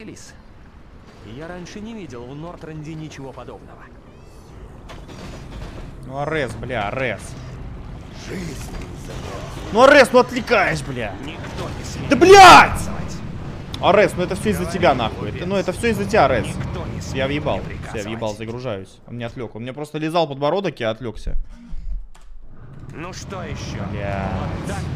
Лис. Я раньше не видел в Нортранде ничего подобного. Ну, Арес, бля, Арес. Ну, Арес, ну отвлекаешь, бля. Никто не смеет Да, блядь! Арес, ну это все из-за тебя, нахуй. Это, ну, это все из-за тебя, Арес. Я въебал. Все, я въебал, загружаюсь. Он меня отвлек. Он мне просто лизал подбородок, я отвлекся. Ну что еще? Бля. Вот так